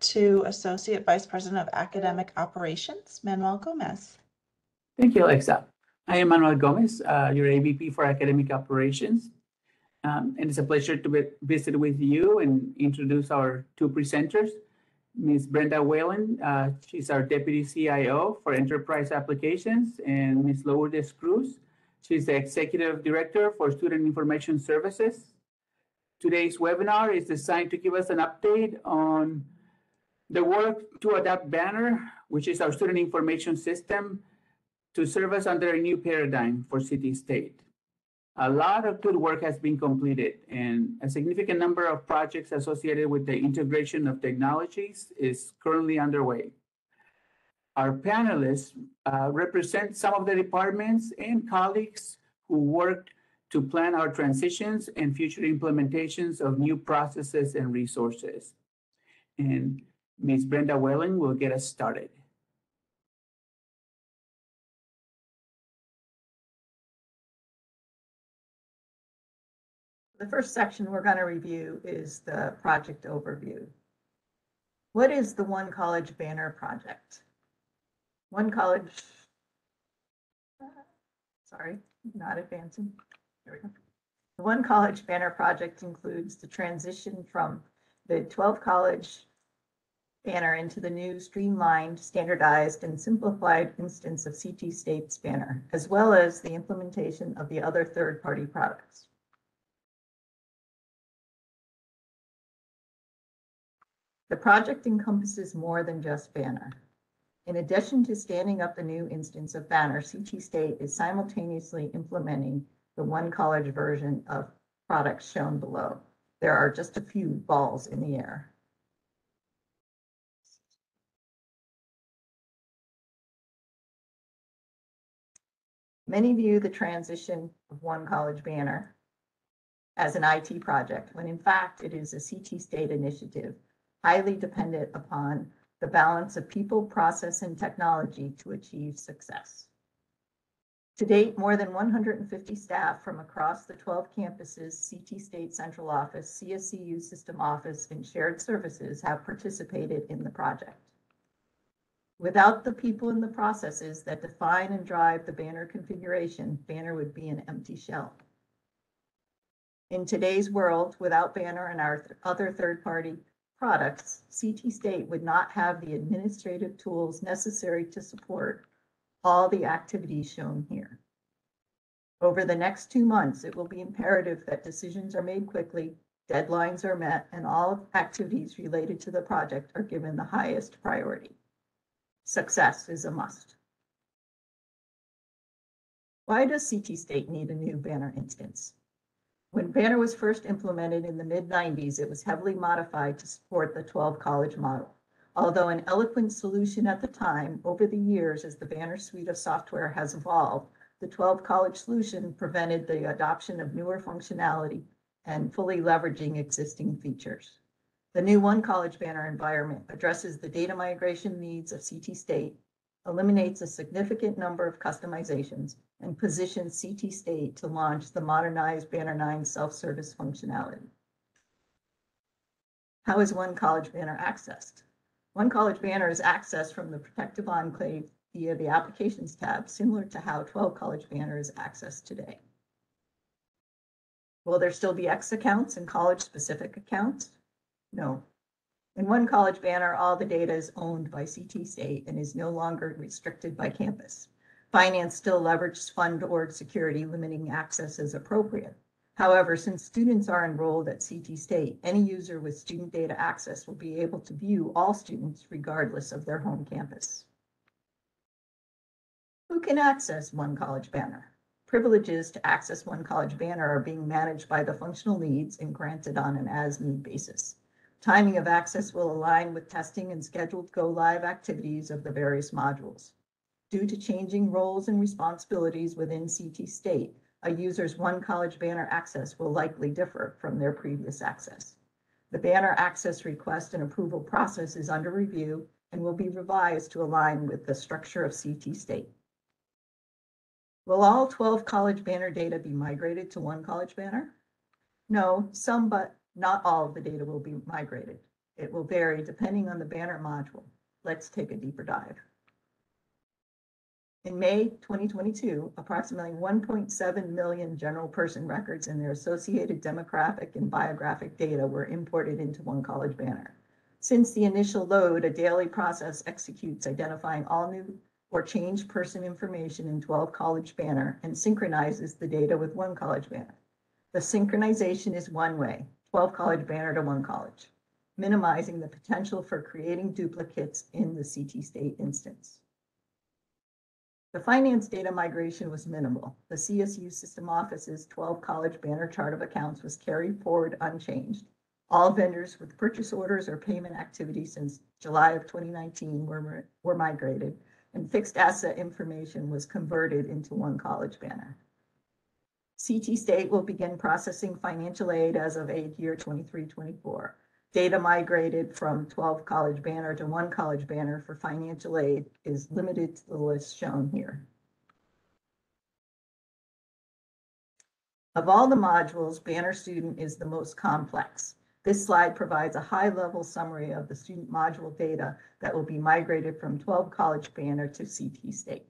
to Associate Vice President of Academic Operations, Manuel Gomez. Thank you, Alexa. I am Manuel Gomez, uh, your AVP for Academic Operations. Um, and it's a pleasure to be- visit with you and introduce our two presenters. Ms. Brenda Whalen, uh, she's our Deputy CIO for Enterprise Applications, and Ms. Lourdes Cruz, she's the Executive Director for Student Information Services. Today's webinar is designed to give us an update on the work to adapt Banner, which is our student information system, to serve us under a new paradigm for CT State. A lot of good work has been completed and a significant number of projects associated with the integration of technologies is currently underway. Our panelists uh, represent some of the departments and colleagues who worked to plan our transitions and future implementations of new processes and resources. And Ms. Brenda Whalen will get us started. The first section we're going to review is the project overview. What is the One College Banner Project? One College, sorry, not advancing. There we go. The One College Banner Project includes the transition from the 12 college banner into the new streamlined, standardized, and simplified instance of CT State's banner, as well as the implementation of the other third-party products. The project encompasses more than just Banner. In addition to standing up the new instance of Banner, CT State is simultaneously implementing the one college version of products shown below. There are just a few balls in the air. Many view the transition of one college banner as an IT project, when in fact it is a CT State initiative highly dependent upon the balance of people, process, and technology to achieve success. To date, more than 150 staff from across the 12 campuses, CT State Central Office, CSCU System Office, and Shared Services have participated in the project. Without the people and the processes that define and drive the banner configuration, Banner would be an empty shell. In today's world, without Banner and our th- other third-party products, CT State would not have the administrative tools necessary to support all the activities shown here. Over the next two months, it will be imperative that decisions are made quickly, deadlines are met, and all activities related to the project are given the highest priority. Success is a must. Why does CT State need a new banner instance? When Banner was first implemented in the mid-90s, it was heavily modified to support the 12 college model. Although an eloquent solution at the time, over the years, as the Banner suite of software has evolved, the 12 college solution prevented the adoption of newer functionality and fully leveraging existing features. The new One College Banner environment addresses the data migration needs of CT State, eliminates a significant number of customizations, and positions CT State to launch the modernized Banner 9 self-service functionality. How is One College Banner accessed? One College Banner is accessed from the Protective Enclave via the Applications tab, similar to how 12 College Banner is accessed today. Will there still be X accounts and college-specific accounts? No. In One College Banner, all the data is owned by CT State and is no longer restricted by campus. Finance still leverages fund org security, limiting access as appropriate. However, since students are enrolled at CT State, any user with student data access will be able to view all students regardless of their home campus. Who can access One College Banner? Privileges to access One College Banner are being managed by the functional needs and granted on an as-need basis. Timing of access will align with testing and scheduled go-live activities of the various modules. Due to changing roles and responsibilities within CT State, a user's One College Banner access will likely differ from their previous access. The banner access request and approval process is under review and will be revised to align with the structure of CT State. Will all 12 college banner data be migrated to One College Banner? No, some, but not all of the data will be migrated. It will vary depending on the banner module. Let's take a deeper dive. In May 2022, approximately 1.7 million general person records and their associated demographic and biographic data were imported into One College Banner. Since the initial load, a daily process executes identifying all new or changed person information in 12 College Banner and synchronizes the data with One College Banner. The synchronization is one way, 12 College Banner to One College, minimizing the potential for creating duplicates in the CT State instance. The finance data migration was minimal. The CSU System Office's 12 College Banner chart of accounts was carried forward unchanged. All vendors with purchase orders or payment activity since July of 2019 were, were migrated, and fixed asset information was converted into One College Banner. CT State will begin processing financial aid as of aid year 23-24. Data migrated from 12 College Banner to One College Banner for financial aid is limited to the list shown here. Of all the modules, Banner Student is the most complex. This slide provides a high-level summary of the student module data that will be migrated from 12 College Banner to CT State.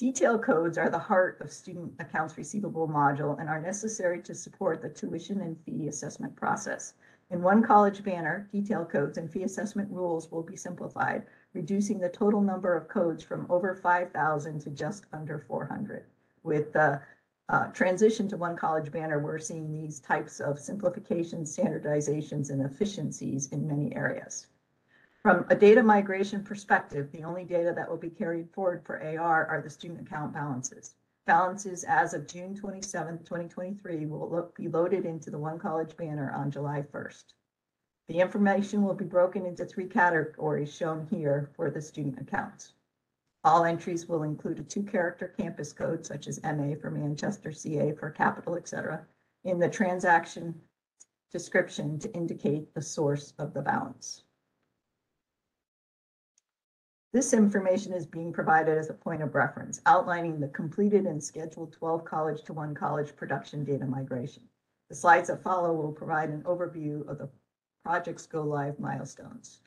Detail codes are the heart of student accounts receivable module and are necessary to support the tuition and fee assessment process. In one college banner, detail codes and fee assessment rules will be simplified, reducing the total number of codes from over 5,000 to just under 400. With the uh, transition to one college banner, we're seeing these types of simplifications, standardizations, and efficiencies in many areas. From a data migration perspective, the only data that will be carried forward for AR are the student account balances. Balances as of June 27, 2023 will be loaded into the One College banner on July 1st. The information will be broken into three categories shown here for the student accounts. All entries will include a two-character campus code such as MA for Manchester, CA for capital, etc., in the transaction description to indicate the source of the balance. This information is being provided as a point of reference, outlining the completed and scheduled 12 college to one college production data migration. The slides that follow will provide an overview of the project's go live milestones.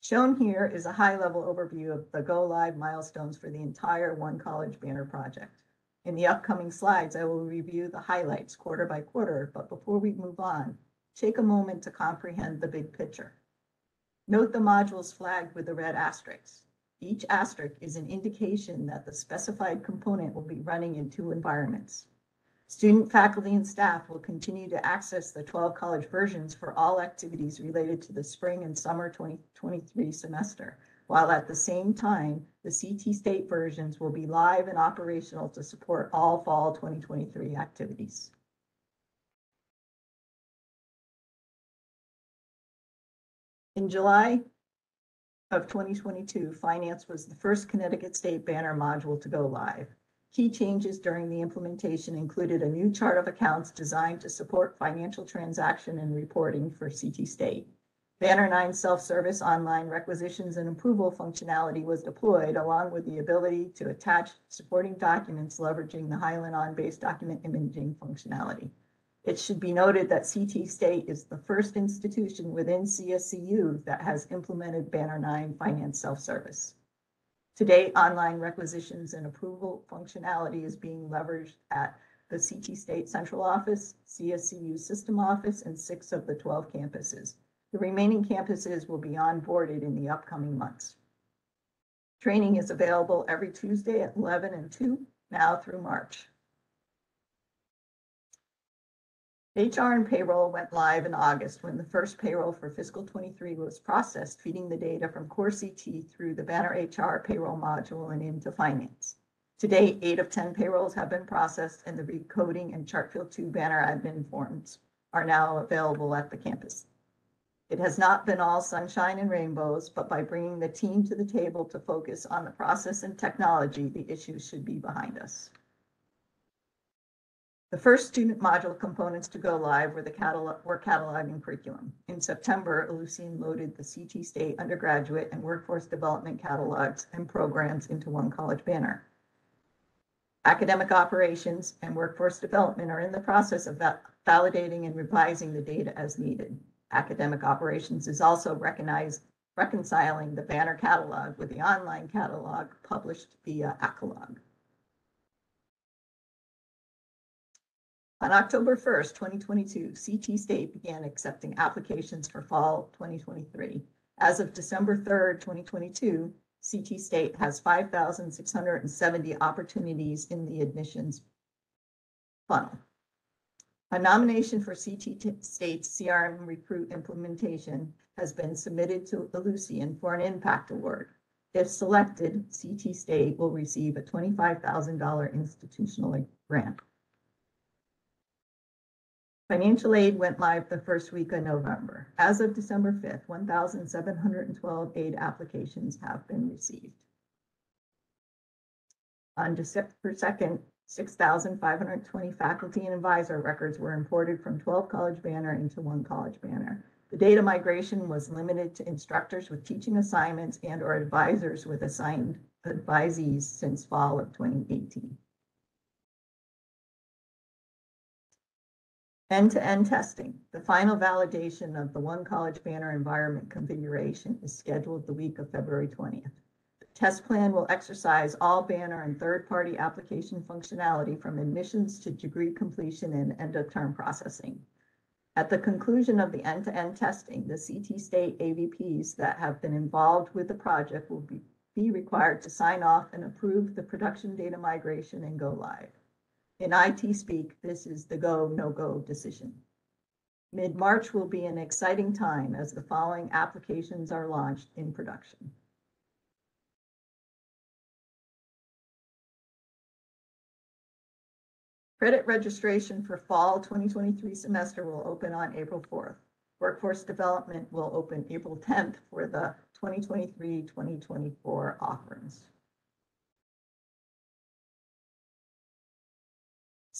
Shown here is a high-level overview of the go-live milestones for the entire One College Banner project. In the upcoming slides, I will review the highlights quarter by quarter, but before we move on, take a moment to comprehend the big picture. Note the modules flagged with the red asterisks. Each asterisk is an indication that the specified component will be running in two environments. Student, faculty, and staff will continue to access the 12 college versions for all activities related to the spring and summer 2023 semester, while at the same time, the CT State versions will be live and operational to support all fall 2023 activities. In July of 2022, finance was the first Connecticut State banner module to go live. Key changes during the implementation included a new chart of accounts designed to support financial transaction and reporting for CT State. Banner 9 self-service online requisitions and approval functionality was deployed along with the ability to attach supporting documents leveraging the Hyland OnBase document imaging functionality. It should be noted that CT State is the first institution within CSCU that has implemented Banner 9 finance self-service. Today, online requisitions and approval functionality is being leveraged at the CT State Central Office, CSCU System Office, and six of the 12 campuses. The remaining campuses will be onboarded in the upcoming months. Training is available every Tuesday at 11 and 2, now through March. HR and payroll went live in August when the first payroll for fiscal 23 was processed, feeding the data from Core CT through the Banner HR payroll module and into finance. To date, eight of 10 payrolls have been processed and the recoding and Chartfield 2 Banner admin forms are now available at the campus. It has not been all sunshine and rainbows, but by bringing the team to the table to focus on the process and technology, the issues should be behind us. The first student module components to go live were the catalog, were cataloging curriculum. In September, Ellucian loaded the CT State undergraduate and workforce development catalogs and programs into one college banner. Academic operations and workforce development are in the process of va- validating and revising the data as needed. Academic operations is also recognized, reconciling the banner catalog with the online catalog published via Acalog. On October 1st, 2022, CT State began accepting applications for fall 2023. As of December 3rd, 2022, CT State has 5,670 opportunities in the admissions funnel. A nomination for CT State's CRM Recruit implementation has been submitted to Ellucian for an impact award. If selected, CT State will receive a $25,000 institutional grant. Financial aid went live the first week of November. As of December 5th, 1,712 aid applications have been received. On December 2nd, 6,520 faculty and advisor records were imported from 12 College Banner into one College Banner. The data migration was limited to instructors with teaching assignments and or advisors with assigned advisees since fall of 2018. End-to-end testing. The final validation of the One College Banner environment configuration is scheduled the week of February 20th. The test plan will exercise all banner and third-party application functionality from admissions to degree completion and end-of-term processing. At the conclusion of the end-to-end testing, the CT State AVPs that have been involved with the project will be, be required to sign off and approve the production data migration and go live. In IT speak, this is the go, no-go decision. Mid-March will be an exciting time as the following applications are launched in production. Credit registration for fall 2023 semester will open on April 4th. Workforce development will open April 10th for the 2023-2024 offerings.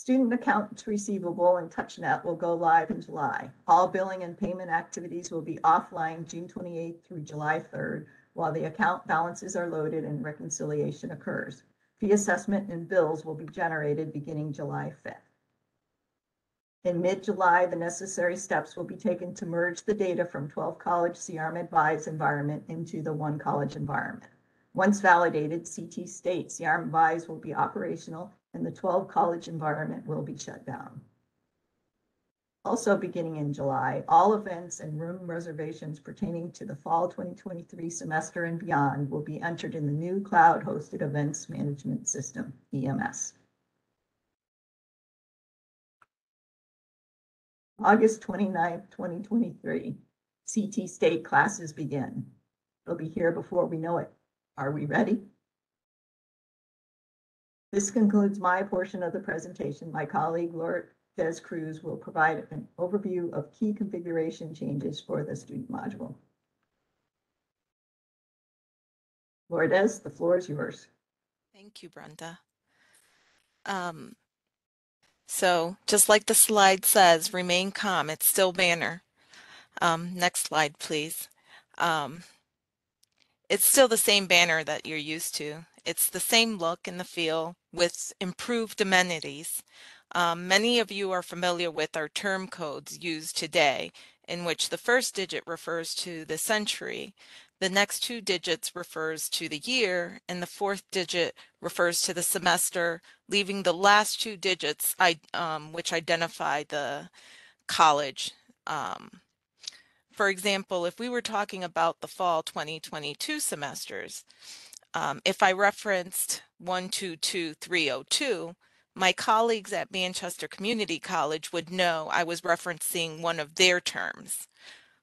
Student accounts receivable and TouchNet will go live in July. All billing and payment activities will be offline June 28th through July 3rd, while the account balances are loaded and reconciliation occurs. Fee assessment and bills will be generated beginning July 5th. In mid-July, the necessary steps will be taken to merge the data from 12 College CRM Advise environment into the One College environment. Once validated, CT State CRM Advise will be operational and the 12 college environment will be shut down. Also beginning in July, all events and room reservations pertaining to the fall 2023 semester and beyond will be entered in the new cloud-hosted events management system, EMS. August 29th, 2023, CT State classes begin. They'll be here before we know it. Are we ready? This concludes my portion of the presentation. My colleague Lourdes Cruz will provide an overview of key configuration changes for the student module. Lourdes, the floor is yours. Thank you, Brenda. Um, so just like the slide says, remain calm. It's still banner. Um, next slide, please. Um, it's still the same banner that you're used to. It's the same look and the feel with improved amenities. Um, many of you are familiar with our term codes used today, in which the first digit refers to the century, the next two digits refers to the year, and the fourth digit refers to the semester, leaving the last two digits um, which identify the college. Um, for example, if we were talking about the fall 2022 semesters, um, if I referenced 122302, my colleagues at Manchester Community College would know I was referencing one of their terms.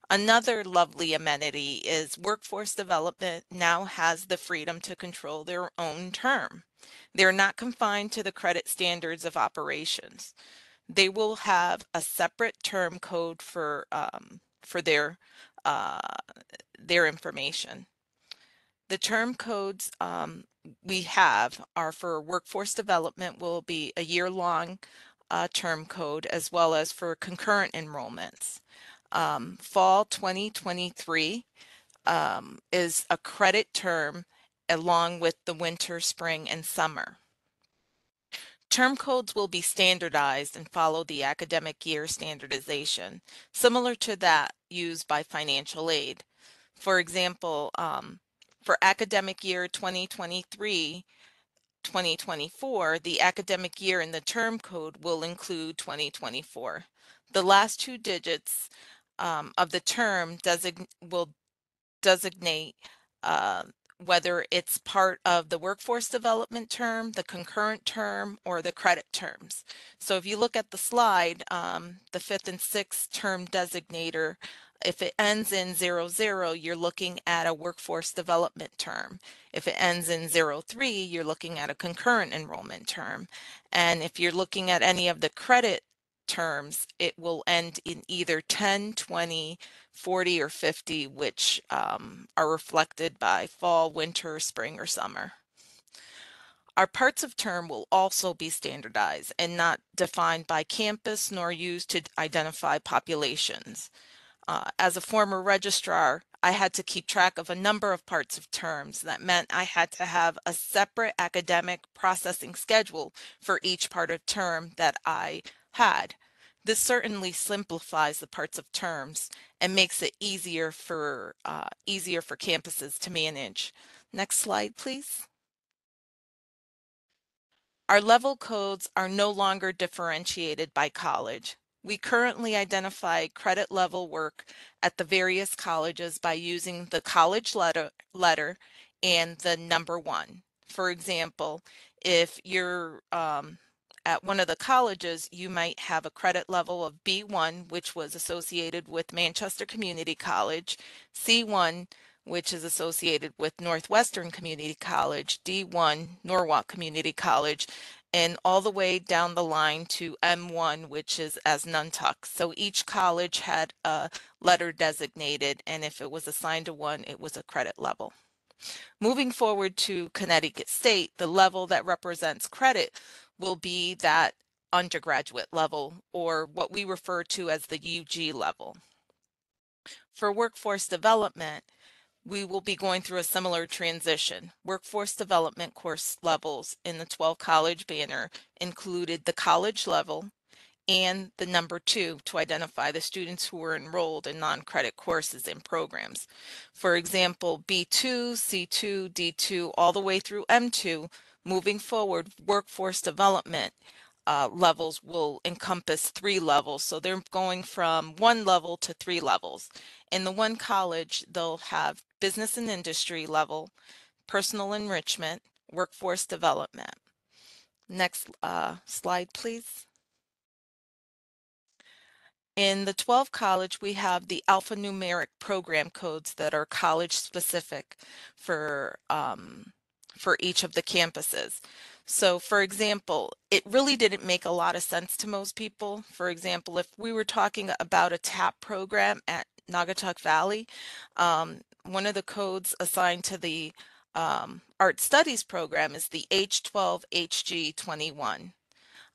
Another lovely amenity is workforce development now has the freedom to control their own term. They're not confined to the credit standards of operations. They will have a separate term code for um, for their uh, their information. The term codes um, we have are for workforce development will be a year long uh, term code as well as for concurrent enrollments. Um, fall 2023 um, is a credit term along with the winter, spring, and summer. Term codes will be standardized and follow the academic year standardization, similar to that used by financial aid. For example, um, for academic year 2023, 2024, the academic year in the term code will include 2024. The last two digits um, of the term design will designate uh, whether it's part of the workforce development term, the concurrent term, or the credit terms. So if you look at the slide, um, the fifth and sixth term designator, if it ends in zero zero, you're looking at a workforce development term. If it ends in zero three, you're looking at a concurrent enrollment term. And if you're looking at any of the credit terms, it will end in either 10, 20, 40, or 50, which um, are reflected by fall, winter, spring, or summer. Our parts of term will also be standardized and not defined by campus nor used to identify populations. Uh, as a former registrar, I had to keep track of a number of parts of terms. That meant I had to have a separate academic processing schedule for each part of term that I had. This certainly simplifies the parts of terms and makes it easier for uh, easier for campuses to manage. Next slide, please. Our level codes are no longer differentiated by college. We currently identify credit level work at the various colleges by using the college letter, letter and the number one. For example, if you're um, at one of the colleges, you might have a credit level of B1, which was associated with Manchester Community College, C1, which is associated with Northwestern Community College, D1, Norwalk Community College, and all the way down the line to M1, which is Asnuntuck. So each college had a letter designated, and if it was assigned to one, it was a credit level. Moving forward to Connecticut State, the level that represents credit will be that undergraduate level or what we refer to as the UG level. For workforce development, we will be going through a similar transition. Workforce development course levels in the 12 college banner included the college level and the number two to identify the students who were enrolled in non-credit courses and programs. For example, B2, C2, D2, all the way through M2 Moving forward, workforce development uh, levels will encompass three levels. So they're going from one level to three levels. In the one college, they'll have business and industry level, personal enrichment, workforce development. Next uh, slide, please. In the 12 college, we have the alphanumeric program codes that are college specific for um, for each of the campuses. So for example, it really didn't make a lot of sense to most people. For example, if we were talking about a TAP program at Naugatuck Valley, um, one of the codes assigned to the um, art studies program is the H12HG21.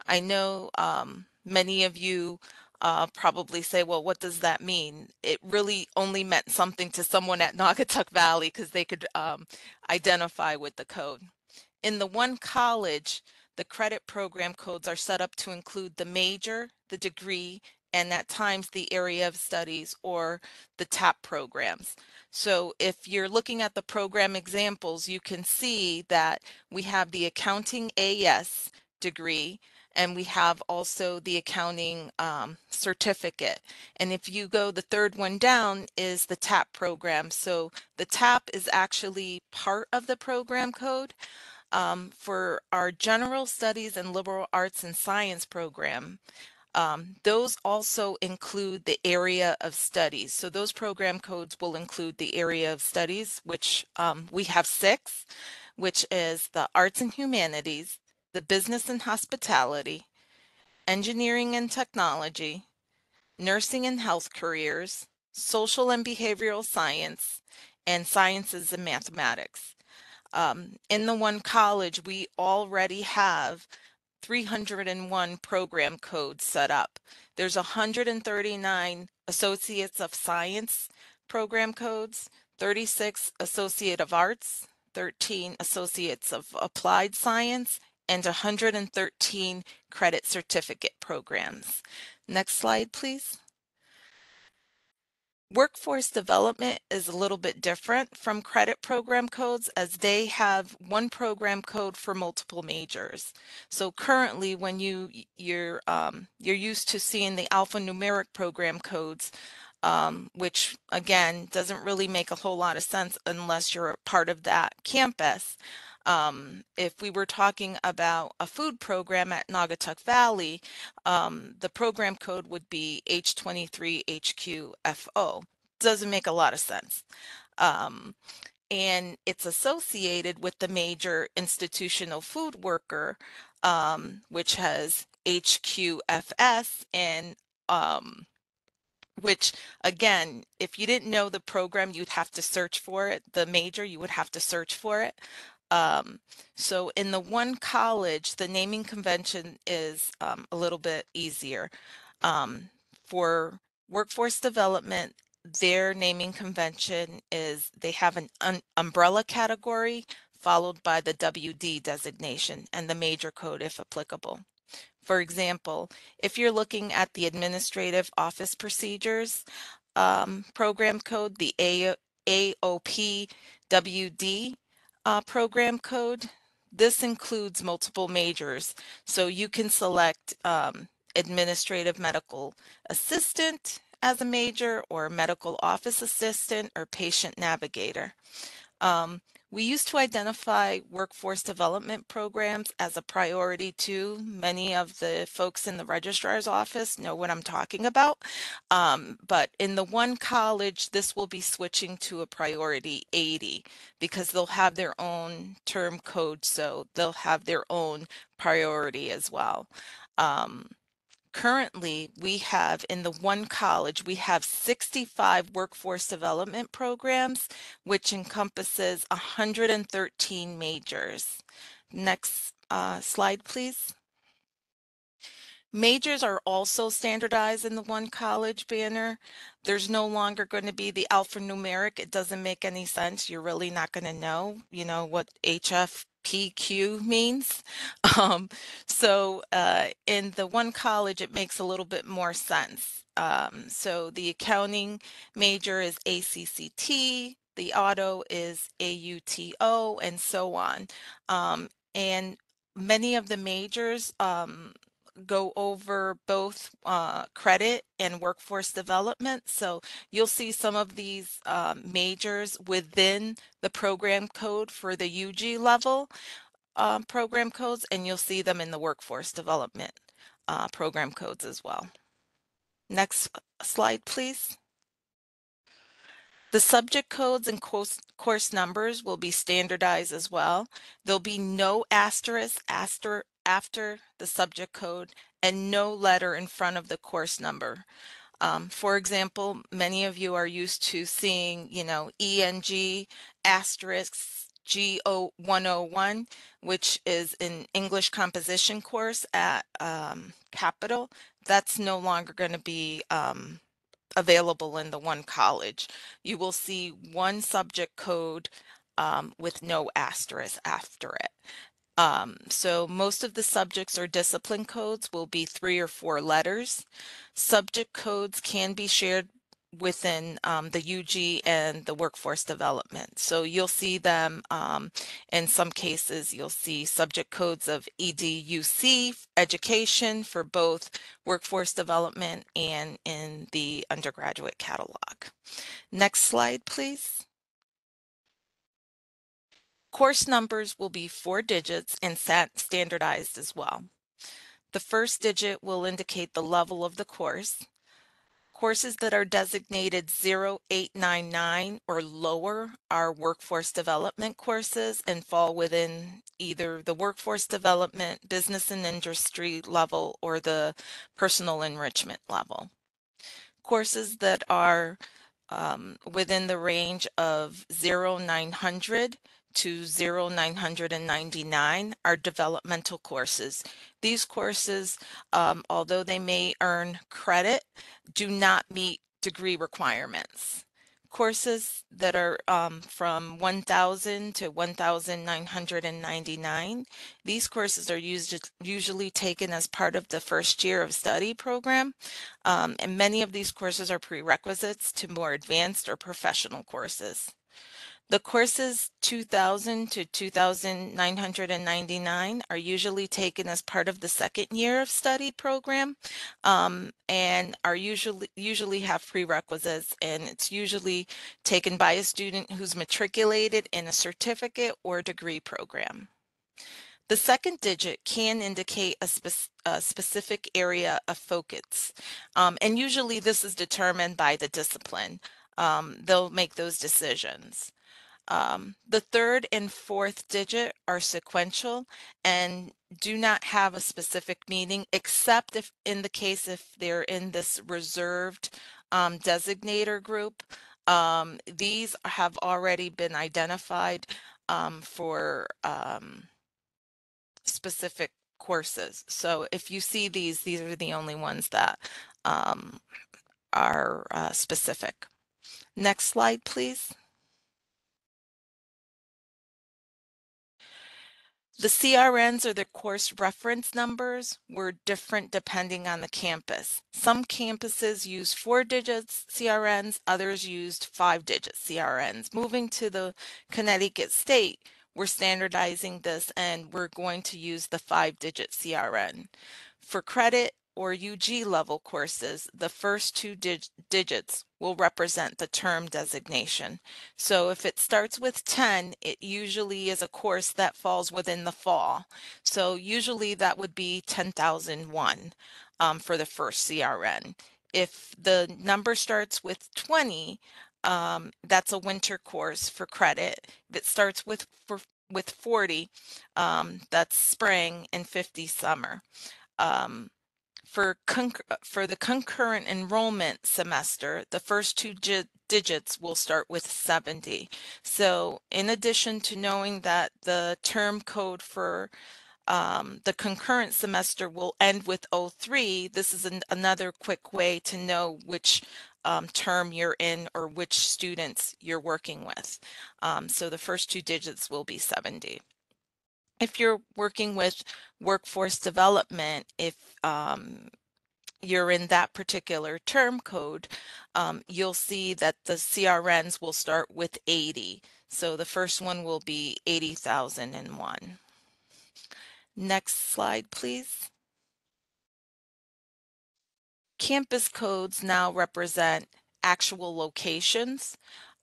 I know um, many of you uh, probably say, well, what does that mean? It really only meant something to someone at Naugatuck Valley because they could um, identify with the code. In the one college, the credit program codes are set up to include the major, the degree, and at times the area of studies or the TAP programs. So if you're looking at the program examples, you can see that we have the accounting AS degree, and we have also the accounting um, certificate. And if you go the third one down is the TAP program. So the TAP is actually part of the program code. Um, for our general studies and liberal arts and science program, um, those also include the area of studies. So those program codes will include the area of studies, which um, we have six, which is the arts and humanities, the business and hospitality, engineering and technology, nursing and health careers, social and behavioral science, and sciences and mathematics. Um, in the one college, we already have 301 program codes set up. There's 139 Associates of Science program codes, 36 Associate of Arts, 13 Associates of Applied Science, and 113 credit certificate programs. Next slide, please. Workforce development is a little bit different from credit program codes as they have one program code for multiple majors. So currently when you you're um, you're used to seeing the alphanumeric program codes um, which again doesn't really make a whole lot of sense unless you're a part of that campus. Um, if we were talking about a food program at Naugatuck Valley, um, the program code would be H23HQFO. Doesn't make a lot of sense. Um, and it's associated with the major institutional food worker, um, which has HQFS and um, which again, if you didn't know the program, you'd have to search for it. The major, you would have to search for it. Um, so in the one college, the naming convention is um, a little bit easier. Um, for workforce development, their naming convention is they have an un- umbrella category followed by the WD designation and the major code if applicable. For example, if you're looking at the Administrative Office Procedures um, program code, the AOP WD uh, program code, this includes multiple majors. So you can select um, Administrative Medical Assistant as a major or Medical Office Assistant or Patient Navigator. Um, we used to identify workforce development programs as a priority too. Many of the folks in the registrar's office know what I'm talking about. Um, but in the one college, this will be switching to a priority 80 because they'll have their own term code. So they'll have their own priority as well. Um, currently we have in the one college we have 65 workforce development programs which encompasses 113 majors next uh, slide please Majors are also standardized in the one college banner. There's no longer going to be the alphanumeric. It doesn't make any sense. You're really not going to know, you know, what HFPQ means. Um, so uh, in the one college, it makes a little bit more sense. Um, so the accounting major is ACCT, the auto is AUTO, and so on. Um, and many of the majors um, go over both uh, credit and workforce development. So you'll see some of these um, majors within the program code for the UG level um, program codes, and you'll see them in the workforce development uh, program codes as well. Next slide, please. The subject codes and course, course numbers will be standardized as well. There'll be no asterisk after, after the subject code and no letter in front of the course number. Um, for example, many of you are used to seeing, you know, ENG asterisk G0101, which is an English composition course at um, Capital. That's no longer going to be um, available in the one college. You will see one subject code um, with no asterisk after it. Um, so most of the subjects or discipline codes will be three or four letters. Subject codes can be shared within um, the UG and the workforce development. So you'll see them um, in some cases, you'll see subject codes of EDUC education for both workforce development and in the undergraduate catalog. Next slide, please. Course numbers will be four digits and standardized as well. The first digit will indicate the level of the course. Courses that are designated 0899 or lower are workforce development courses and fall within either the workforce development, business and industry level, or the personal enrichment level. Courses that are um, within the range of 0900 to 0999 are developmental courses. These courses, um, although they may earn credit, do not meet degree requirements. Courses that are um, from 1000 to 1999, these courses are used, usually taken as part of the first year of study program. Um, and many of these courses are prerequisites to more advanced or professional courses. The courses 2000 to 2999 are usually taken as part of the second year of study program um, and are usually usually have prerequisites and it's usually taken by a student who's matriculated in a certificate or degree program. The second digit can indicate a, spe a specific area of focus um, and usually this is determined by the discipline. Um, they'll make those decisions. Um, the third and fourth digit are sequential and do not have a specific meaning, except if in the case if they're in this reserved um, designator group. Um, these have already been identified um, for um, specific courses. So if you see these, these are the only ones that um, are uh, specific. Next slide, please. The CRNs or the course reference numbers were different depending on the campus. Some campuses use four digits CRNs, others used five digit CRNs. Moving to the Connecticut state, we're standardizing this and we're going to use the five digit CRN. For credit, or UG level courses, the first two dig digits will represent the term designation. So if it starts with 10, it usually is a course that falls within the fall. So usually that would be 10,001 um, for the first CRN. If the number starts with 20, um, that's a winter course for credit. If it starts with for, with 40, um, that's spring and 50 summer. Um, for, for the concurrent enrollment semester, the first two digits will start with 70. So in addition to knowing that the term code for um, the concurrent semester will end with 03, this is an, another quick way to know which um, term you're in or which students you're working with. Um, so the first two digits will be 70 if you're working with workforce development, if um, you're in that particular term code, um, you'll see that the CRNs will start with 80. So the first one will be 80,001. Next slide, please. Campus codes now represent actual locations.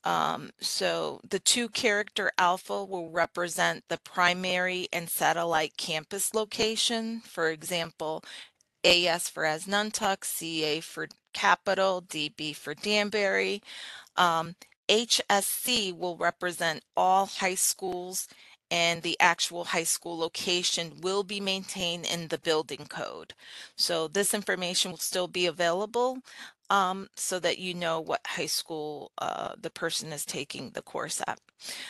Um, so the two character alpha will represent the primary and satellite campus location. For example, AS for Asnuntuck, CA for Capital, DB for Danbury. Um, HSC will represent all high schools and the actual high school location will be maintained in the building code. So this information will still be available um, so that you know what high school uh, the person is taking the course at.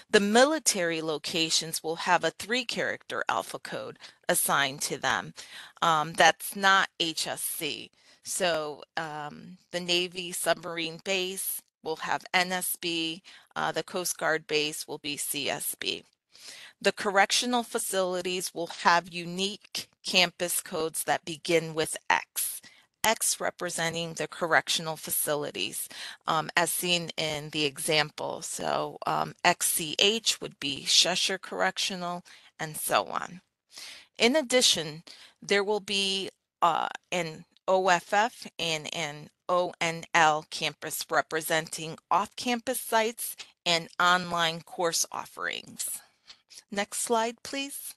The military locations will have a three character alpha code assigned to them. Um, that's not HSC. So um, the Navy submarine base will have NSB, uh, the Coast Guard base will be CSB. The correctional facilities will have unique campus codes that begin with X. X representing the correctional facilities um, as seen in the example. So um, XCH would be Cheshire Correctional and so on. In addition, there will be uh, an OFF and an ONL campus representing off-campus sites and online course offerings. Next slide, please.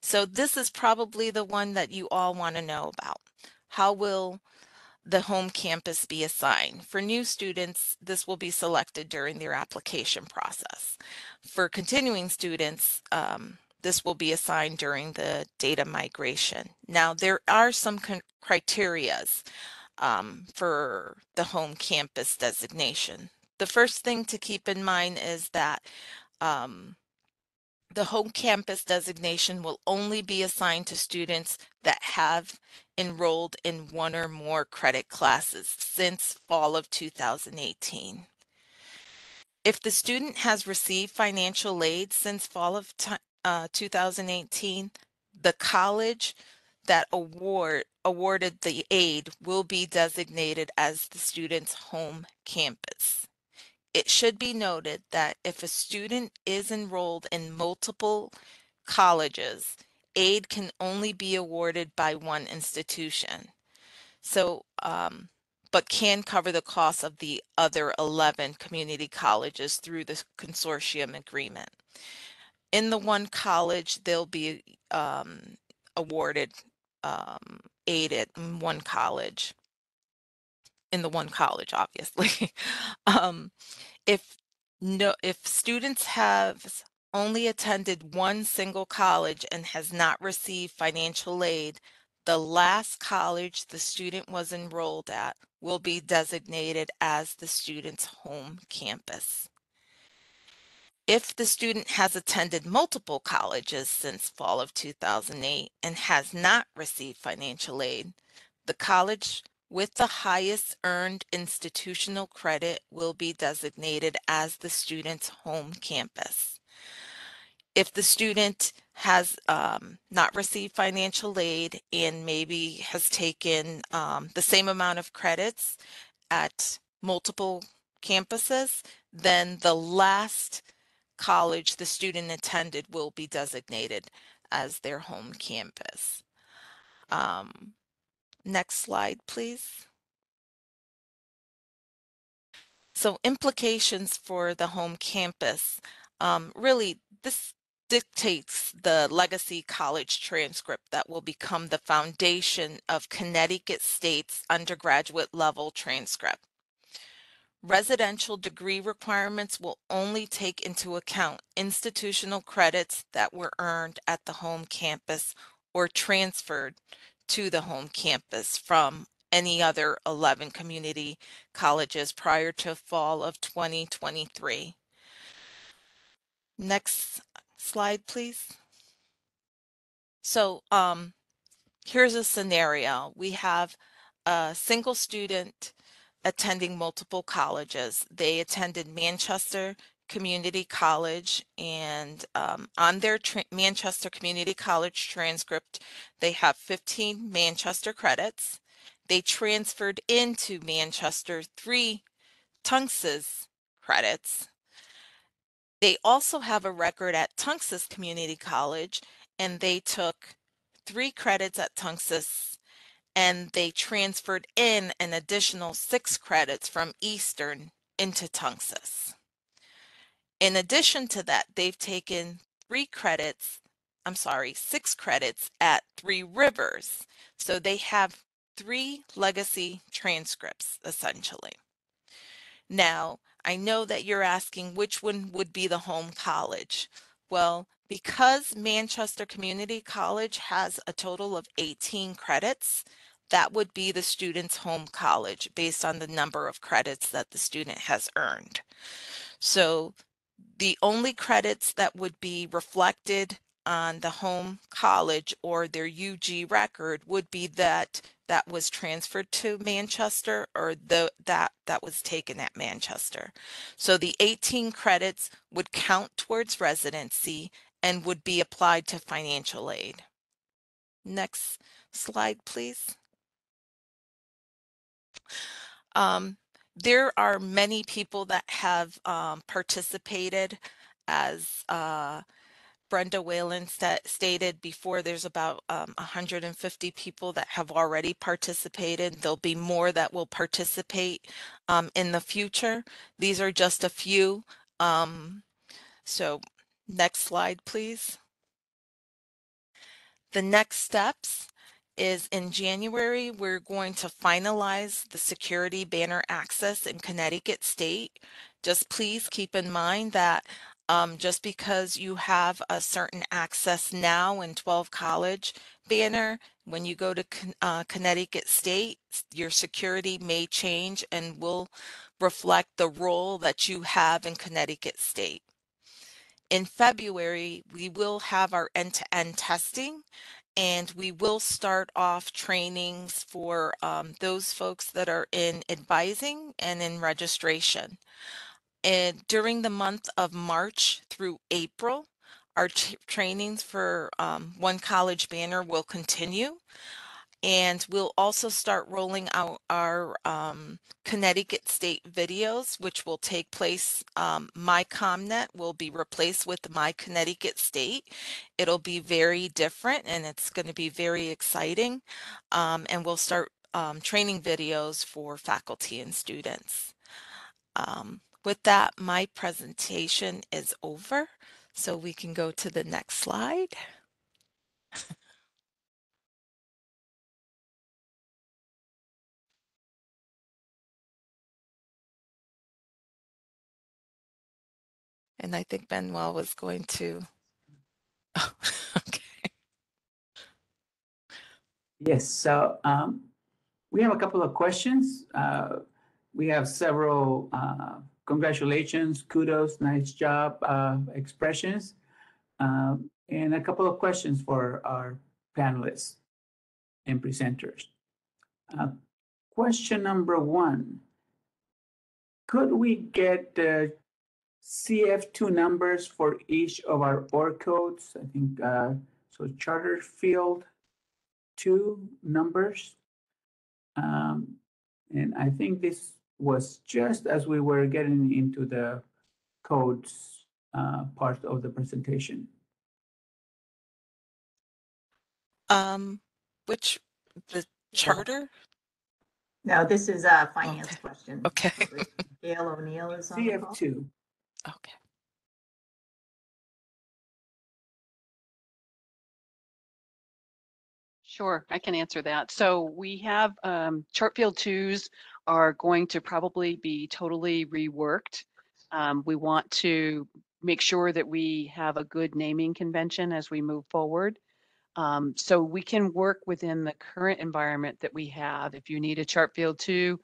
So this is probably the one that you all want to know about. How will the home campus be assigned? For new students, this will be selected during their application process. For continuing students, um, this will be assigned during the data migration. Now, there are some criterias um, for the home campus designation. The first thing to keep in mind is that um, the home campus designation will only be assigned to students that have enrolled in one or more credit classes since fall of 2018. If the student has received financial aid since fall of uh, 2018, the college that award awarded the aid will be designated as the student's home campus. It should be noted that if a student is enrolled in multiple colleges, aid can only be awarded by one institution. So, um, but can cover the cost of the other 11 community colleges through the consortium agreement. In the one college, they'll be um, awarded um, aid at one college. In the one college, obviously. um, if no, if students have only attended one single college and has not received financial aid, the last college the student was enrolled at will be designated as the student's home campus. If the student has attended multiple colleges since fall of 2008 and has not received financial aid, the college with the highest earned institutional credit will be designated as the student's home campus. If the student has um, not received financial aid and maybe has taken um, the same amount of credits at multiple campuses, then the last college the student attended will be designated as their home campus. Um, next slide, please. So implications for the home campus. Um, really, this dictates the legacy college transcript that will become the foundation of Connecticut State's undergraduate level transcript. Residential degree requirements will only take into account institutional credits that were earned at the home campus or transferred to the home campus from any other 11 community colleges prior to fall of 2023. Next slide, please. So um, here's a scenario. We have a single student attending multiple colleges. They attended Manchester Community College and um, on their Manchester Community College transcript, they have 15 Manchester credits. They transferred into Manchester three Tunxis credits. They also have a record at Tunxis Community College and they took three credits at Tunxis and they transferred in an additional six credits from Eastern into Tunxis. In addition to that, they've taken three credits, I'm sorry, six credits at Three Rivers. So they have three legacy transcripts essentially. Now, I know that you're asking which one would be the home college. Well, because Manchester Community College has a total of 18 credits, that would be the student's home college based on the number of credits that the student has earned. So the only credits that would be reflected on the home college or their UG record would be that that was transferred to Manchester or the that that was taken at Manchester. So the 18 credits would count towards residency and would be applied to financial aid. Next slide, please. Um, there are many people that have um, participated as uh, Brenda Whalen sta- stated before, there's about um, 150 people that have already participated. There'll be more that will participate um, in the future. These are just a few. Um, so next slide, please. The next steps is in January, we're going to finalize the security banner access in Connecticut State. Just please keep in mind that um, just because you have a certain access now in 12 college banner, when you go to uh, Connecticut State, your security may change and will reflect the role that you have in Connecticut State. in February, we will have our end-to-end testing and we will start off trainings for um, those folks that are in advising and in registration. And during the month of March through April, our trainings for um, One College Banner will continue. And we'll also start rolling out our um, Connecticut State videos, which will take place. Um, My ComNet will be replaced with My Connecticut State. It'll be very different and it's going to be very exciting. Um, and we'll start um, training videos for faculty and students. Um, with that, my presentation is over. So we can go to the next slide. And I think Manuel was going to. Oh, okay. Yes, so um, we have a couple of questions. Uh, we have several uh, congratulations, kudos, nice job uh, expressions, um, and a couple of questions for our panelists and presenters. Uh, question number one Could we get the CF2 numbers for each of our OR codes? I think uh, so, charter field two numbers. Um, and I think this was just as we were getting into the codes uh, part of the presentation. Um, which the charter? No, this is a finance Okay. question. Okay. Gail O'Neill is on the call. CF2, Okay. Sure, I can answer that. So we have um, chart field twos are going to probably be totally reworked. Um, we want to make sure that we have a good naming convention as we move forward. Um, so we can work within the current environment that we have. If you need a chart field two,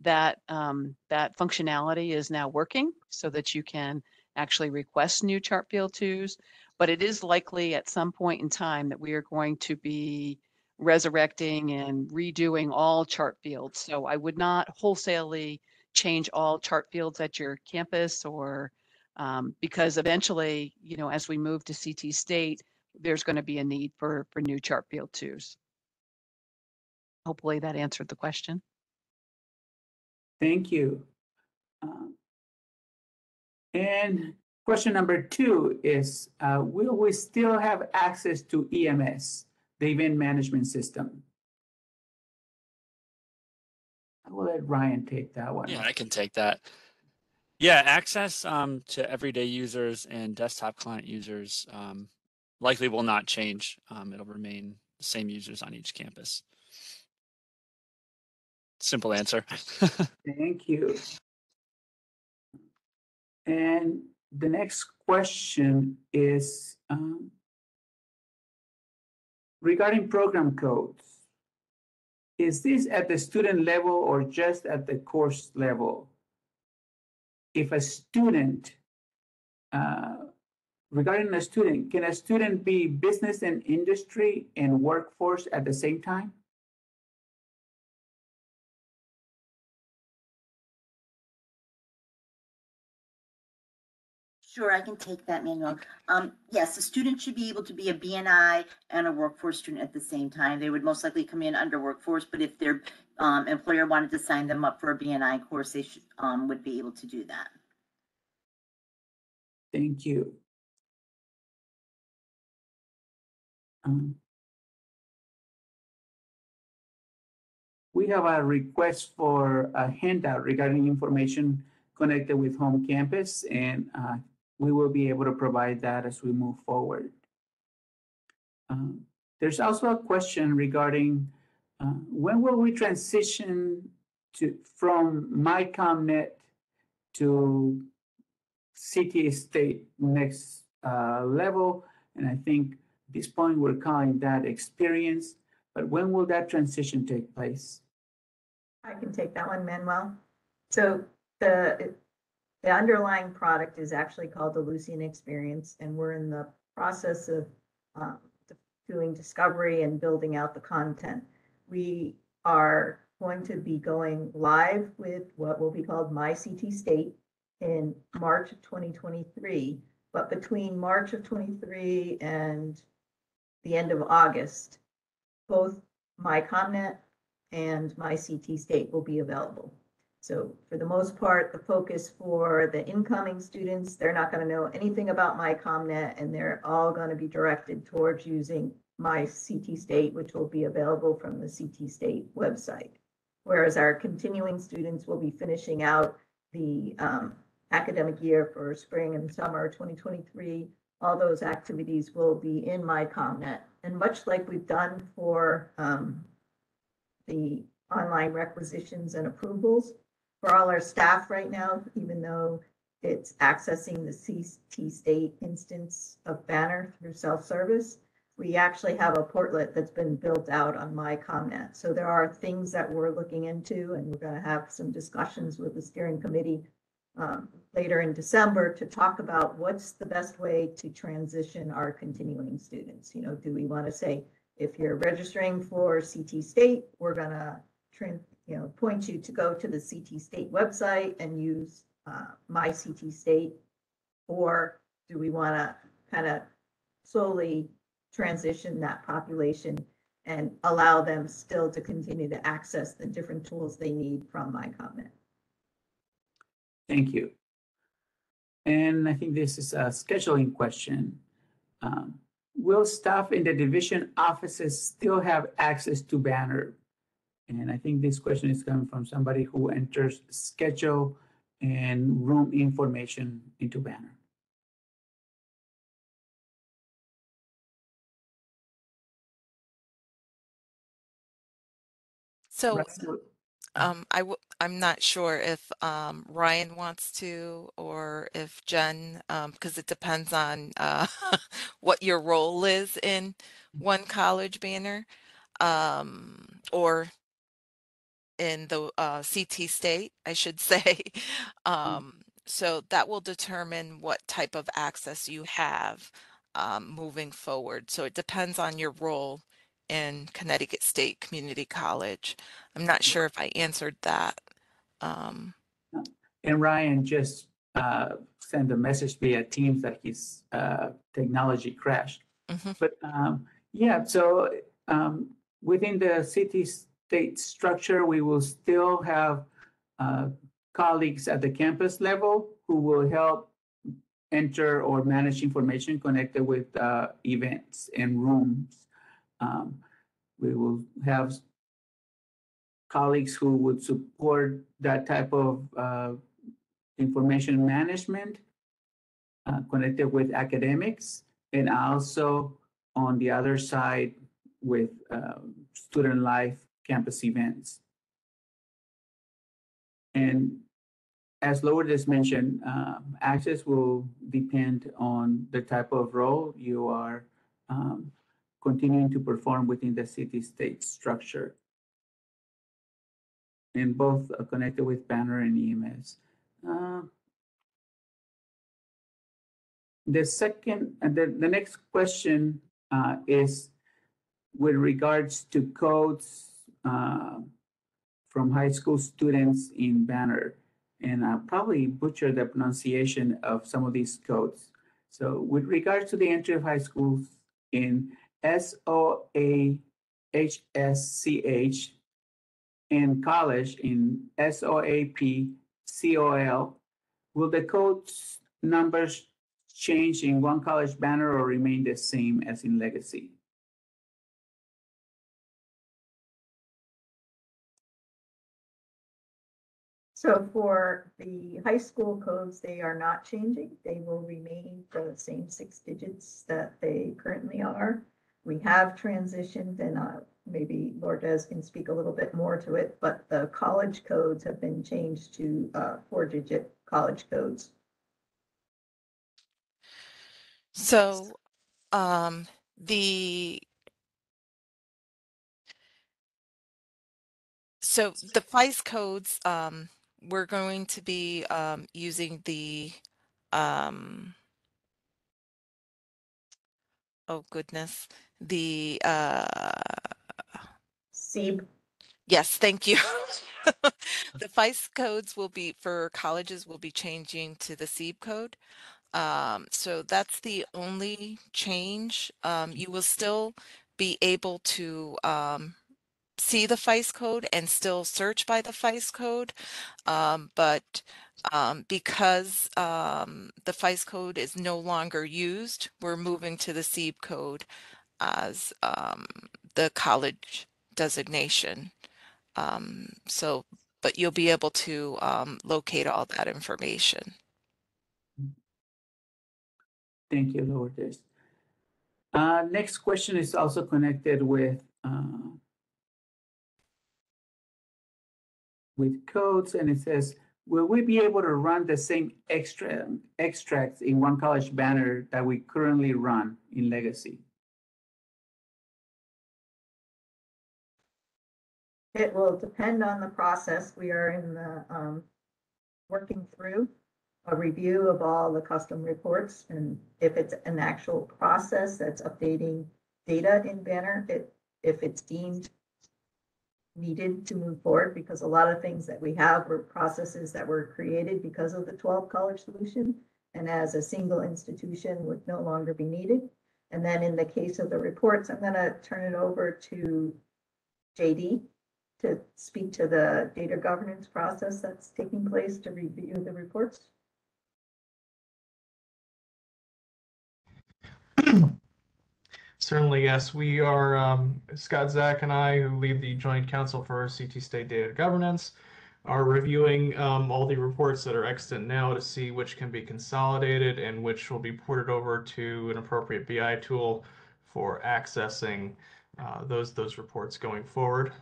that um, that functionality is now working so that you can actually request new chart field twos. But it is likely at some point in time that we are going to be resurrecting and redoing all chart fields. So I would not wholesalely change all chart fields at your campus or um, because eventually, you know, as we move to CT state, there's going to be a need for for new chart field twos. Hopefully that answered the question. Thank you. Um, And question number two is, uh, will we still have access to EMS, the event management system? I will let Ryan take that one. Yeah, I can take that. Yeah, access um, to everyday users and desktop client users um, likely will not change. Um, it'll remain the same users on each campus. Simple answer. Thank you. And the next question is um, regarding program codes. Is this at the student level or just at the course level? If a student, uh, regarding a student, can a student be business and industry and workforce at the same time? Sure, I can take that, Manuel. Um, yes, a student should be able to be a BNI and a workforce student at the same time. They would most likely come in under workforce, but if their um, employer wanted to sign them up for a BNI course, they should, um, would be able to do that. Thank you. Um, We have a request for a handout regarding information connected with home campus, and uh, we will be able to provide that as we move forward. Um, There's also a question regarding uh, when will we transition to, from MyComNet to CT state next uh, level. And I think at this point, we're calling that experience. But when will that transition take place? I can take that one, Manuel. So the, The underlying product is actually called the Ellucian Experience, and we're in the process of um, doing discovery and building out the content. We are going to be going live with what will be called My CT State in March of 2023. But between March of 23 and the end of August, both My and My CT State will be available. So for the most part, the focus for the incoming students, they're not going to know anything about My ComNet and they're all going to be directed towards using My CT State, which will be available from the CT State website. Whereas our continuing students will be finishing out the um, academic year for spring and summer 2023. All those activities will be in My ComNet. And much like we've done for um, the online requisitions and approvals, for all our staff right now, even though it's accessing the CT state instance of Banner through self-service, we actually have a portlet that's been built out on my ComNet. So there are things that we're looking into and we're going to have some discussions with the steering committee um, later in December to talk about what's the best way to transition our continuing students. You know, do we want to say, if you're registering for CT state, we're going to you know, point you to go to the CT State website and use uh, My CT State? Or do we want to kind of slowly transition that population and allow them still to continue to access the different tools they need from My ComNet? Thank you. And I think this is a scheduling question. Um, Will staff in the division offices still have access to Banner? And I think this question is coming from somebody who enters schedule and room information into Banner. So Russell, um, I w- I'm not sure if um, Ryan wants to or if Jen, um, because it depends on uh, what your role is in one college banner um, or in the uh, CT state, I should say. Um, so that will determine what type of access you have um, moving forward. So it depends on your role in Connecticut State Community College. I'm not sure if I answered that. Um, And Ryan just uh, sent a message via Teams that his uh, technology crashed. Mhm. But um, yeah, so um, within the CT state structure, we will still have uh, colleagues at the campus level who will help enter or manage information connected with uh, events and rooms. Um, we will have colleagues who would support that type of uh, information management uh, connected with academics and also on the other side with um, student life campus events. And as Lourdes mentioned, um, access will depend on the type of role you are um, continuing to perform within the CT State structure. And both are connected with Banner and EMS. Uh, The second, and the, the next question uh, is with regards to codes uh, from high school students in Banner. And I'll probably butcher the pronunciation of some of these codes. So with regards to the entry of high schools in S O A H S C H and college in S O A P C O L, will the codes numbers change in one college banner or remain the same as in legacy? So for the high school codes, they are not changing. They will remain the same six digits that they currently are. We have transitioned and uh, maybe Lourdes can speak a little bit more to it, but the college codes have been changed to uh, four-digit college codes. so um, the so the FICE codes um, we're going to be um, using the, um, oh goodness, the, uh, CEEB, yes, thank you. The FICE codes will be, for colleges, will be changing to the CEEB code. Um, so that's the only change. Um, you will still be able to um, see the FICE code and still search by the FICE code. Um, but um, because um, the FICE code is no longer used, we're moving to the CEEB code as um, the college designation. Um, so, but you'll be able to um, locate all that information. Thank you, Lourdes. Uh, next question is also connected with, uh, with codes, and it says, will we be able to run the same extra extracts in one college banner that we currently run in Legacy? it will depend on the process. We are in the, um, working through a review of all the custom reports, and if it's an actual process that's updating data in Banner, it, if it's deemed needed to move forward, because a lot of things that we have were processes that were created because of the twelve college solution, and as a single institution would no longer be needed. And then in the case of the reports, I'm gonna turn it over to JD to speak to the data governance process that's taking place to review the reports. Certainly, yes. We are, um, Scott Zach and I, who lead the Joint Council for CT State Data Governance, are reviewing um, all the reports that are extant now to see which can be consolidated and which will be ported over to an appropriate BI tool for accessing uh, those those reports going forward.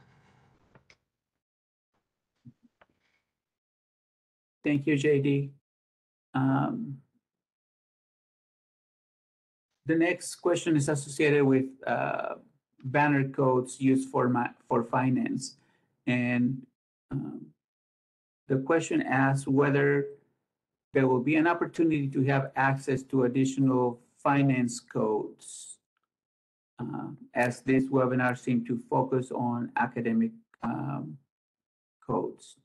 Thank you, JD. Um, The next question is associated with uh, banner codes used for ma, for finance. And um, the question asks whether there will be an opportunity to have access to additional finance codes. uh, As this webinar seemed to focus on academic um, codes.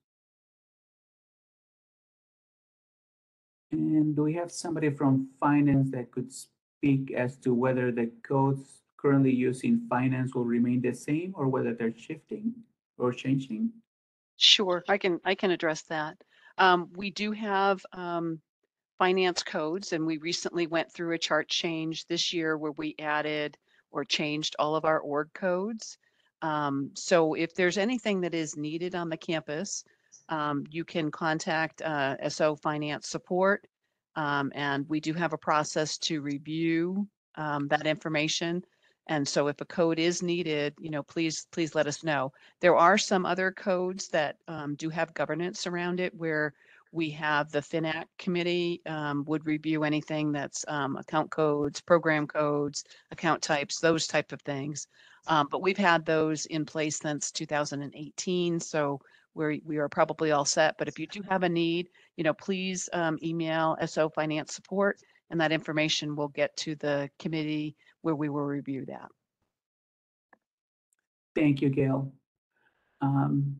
And do we have somebody from finance that could speak as to whether the codes currently used in finance will remain the same or whether they're shifting or changing? Sure, I can, I can address that. Um, we do have, um, finance codes and we recently went through a chart change this year where we added or changed all of our org codes. Um, so if there's anything that is needed on the campus, um, you can contact, uh, SO Finance Support. Um, and we do have a process to review, um, that information. And so if a code is needed, you know, please, please let us know. There are some other codes that um, do have governance around it where we have the FINAC committee um, would review anything that's um, account codes, program codes, account types, those type of things. Um, but we've had those in place since 2018, so we're, we are probably all set. But if you do have a need, you know, please um, email SO Finance Support and that information will get to the committee where we will review that. Thank you, Gail. Um,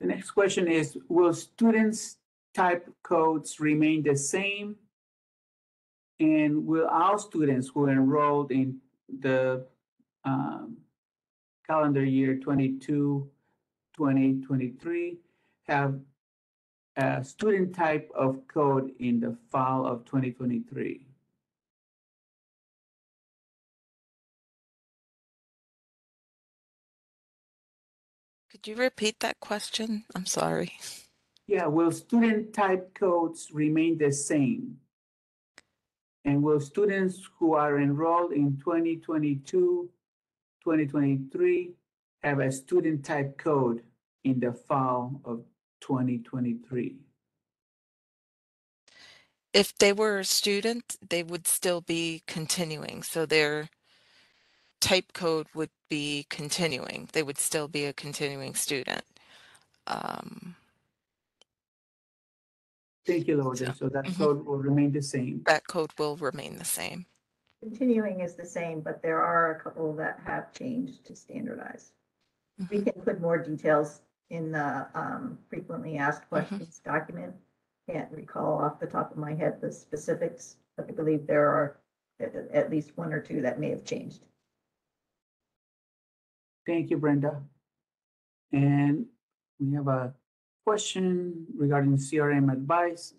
The next question is, will students' type codes remain the same? And will all students who enrolled in the um, calendar year 22, 2023 have a student type of code in the fall of 2023? Could you repeat that question? I'm sorry. Yeah, will student type codes remain the same? And will students who are enrolled in 2022, 2023 have a student type code in the fall of 2023? If they were a student, they would still be continuing. So their type code would be continuing. They would still be a continuing student. um, Thank you, Lourdes. So that Mhm. code will remain the same. that code will remain the same. Continuing is the same, but there are a couple that have changed to standardize. We can put more details in the um, frequently asked questions document. Can't recall off the top of my head the specifics, but I believe there are at, at least one or two that may have changed. Thank you, Brenda. And we have a question regarding CRM Advise.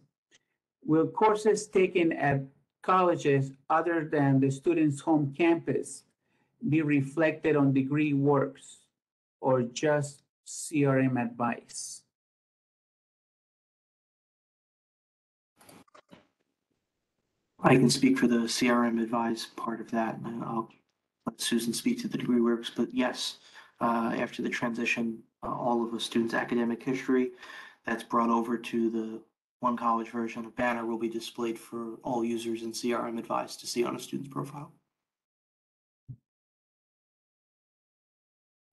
Will courses taken at colleges other than the student's home campus be reflected on degree works or just CRM Advise? I can speak for the CRM advise part of that, and I'll let Susan speak to the degree works, but yes, uh, after the transition, uh, all of a student's academic history that's brought over to the one college version of Banner will be displayed for all users in CRM Advise to see on a student's profile.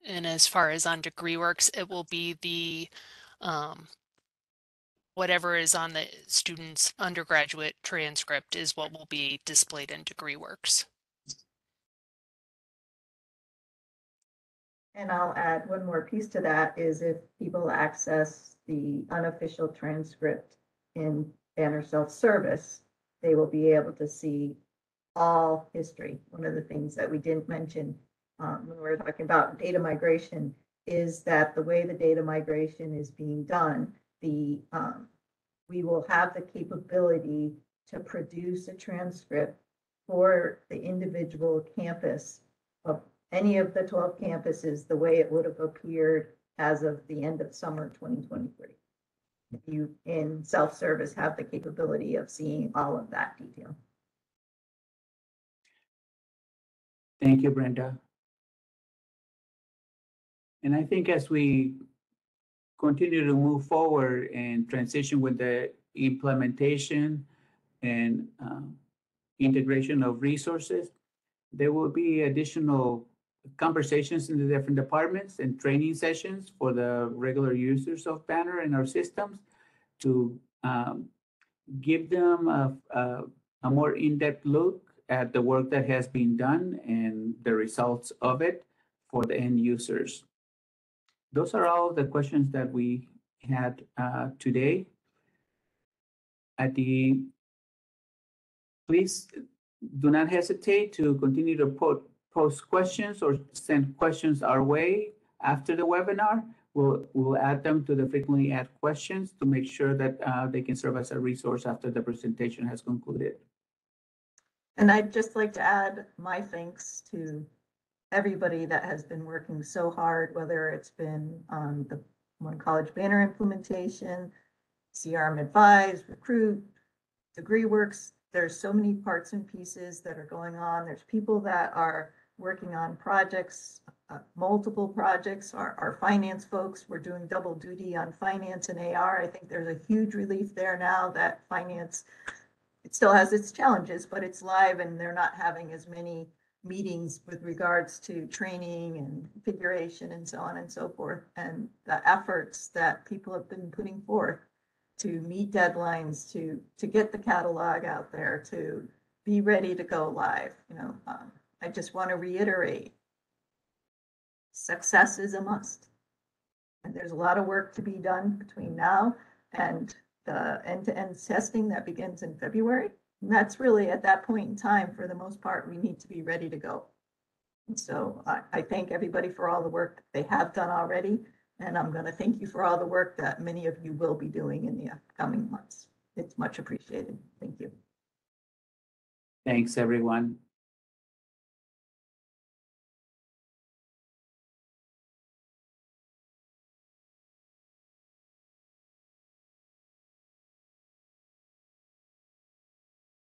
And as far as on DegreeWorks, it will be the um, whatever is on the student's undergraduate transcript is what will be displayed in DegreeWorks. And I'll add one more piece to that is if people access the unofficial transcript in Banner Self-Service, they will be able to see all history. One of the things that we didn't mention um, when we're talking about data migration is that the way the data migration is being done, the um, we will have the capability to produce a transcript for the individual campus of any of the 12 campuses the way it would have appeared as of the end of summer 2023. You in self-service have the capability of seeing all of that detail. Thank you, Brenda. And I think as we continue to move forward and transition with the implementation and um, integration of resources, there will be additional conversations in the different departments and training sessions for the regular users of Banner and our systems to um, give them a, a, a more in-depth look at the work that has been done and the results of it for the end users. Those are all the questions that we had uh, today. At the, please do not hesitate to continue to put, post questions or send questions our way after the webinar. We'll, we'll add them to the frequently asked questions to make sure that uh, they can serve as a resource after the presentation has concluded. And I'd just like to add my thanks to everybody that has been working so hard, whether it's been on the One College Banner implementation, CRM Advise, Recruit, Degree Works. There's so many parts and pieces that are going on. There's people that are working on projects, uh, multiple projects. Our, our finance folks, we're doing double duty on finance and AR. I think there's a huge relief there now that finance, it still has its challenges, but it's live and they're not having as many meetings with regards to training and configuration and so on and so forth. And the efforts that people have been putting forth to meet deadlines, to, to get the catalog out there, to be ready to go live, you know, um, I just want to reiterate, success is a must. And there's a lot of work to be done between now and the end-to-end testing that begins in February. And that's really at that point in time, for the most part, we need to be ready to go. And so I, I thank everybody for all the work they have done already. And I'm going to thank you for all the work that many of you will be doing in the upcoming months. It's much appreciated. Thank you. Thanks, everyone.